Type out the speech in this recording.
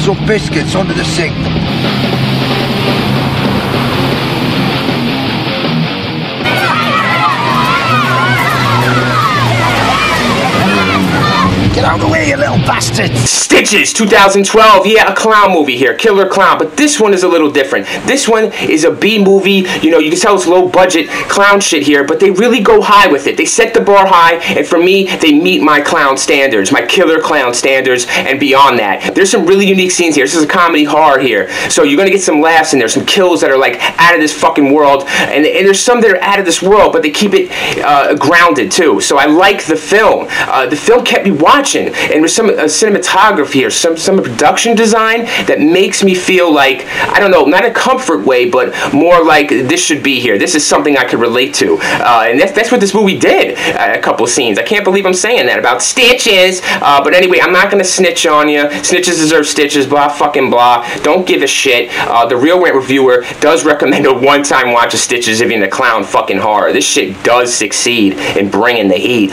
some biscuits under the sink. Out the way, you little bastard! Stitches 2012. Yeah, a clown movie here, killer clown. But this one is a little different. This one is a B movie. You know, you can tell it's low budget clown shit here, but they really go high with it. They set the bar high, and for me, they meet my clown standards, my killer clown standards, and beyond that. There's some really unique scenes here. This is a comedy horror here, so you're gonna get some laughs in there, some kills that are like out of this fucking world, and, and there's some that are out of this world, but they keep it uh, grounded too. So I like the film. Uh, the film kept me watching, and there's some uh, cinematography or some some production design that makes me feel like I don't know, not a comfort way, but more like this should be here. This is something I could relate to, uh, and that's that's what this movie did. Uh, a couple scenes. I can't believe I'm saying that about stitches. Uh, but anyway, I'm not gonna snitch on you. Snitches deserve stitches. Blah fucking blah. Don't give a shit. Uh, the Reel Rant Reviewer does recommend a one-time watch of Stitches if you're into clown fucking horror. This shit does succeed in bringing the heat.